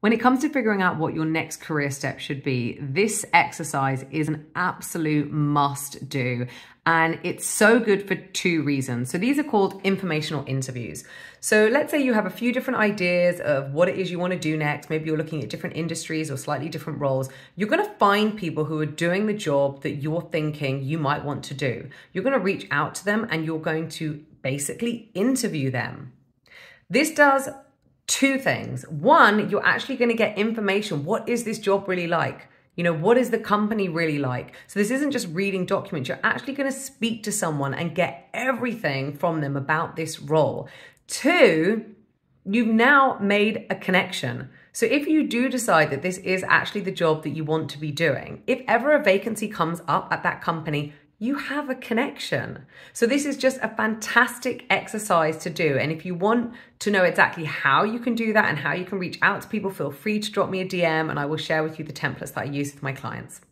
When it comes to figuring out what your next career step should be, this exercise is an absolute must do. And it's so good for two reasons. So these are called informational interviews. So let's say you have a few different ideas of what it is you want to do next. Maybe you're looking at different industries or slightly different roles. You're going to find people who are doing the job that you're thinking you might want to do. You're going to reach out to them and you're going to basically interview them. This does two things. One, you're actually going to get information. What is this job really like? You know, what is the company really like? So this isn't just reading documents. You're actually going to speak to someone and get everything from them about this role. Two, you've now made a connection. So if you do decide that this is actually the job that you want to be doing, if ever a vacancy comes up at that company, you have a connection. So this is just a fantastic exercise to do. And if you want to know exactly how you can do that and how you can reach out to people, feel free to drop me a DM and I will share with you the templates that I use with my clients.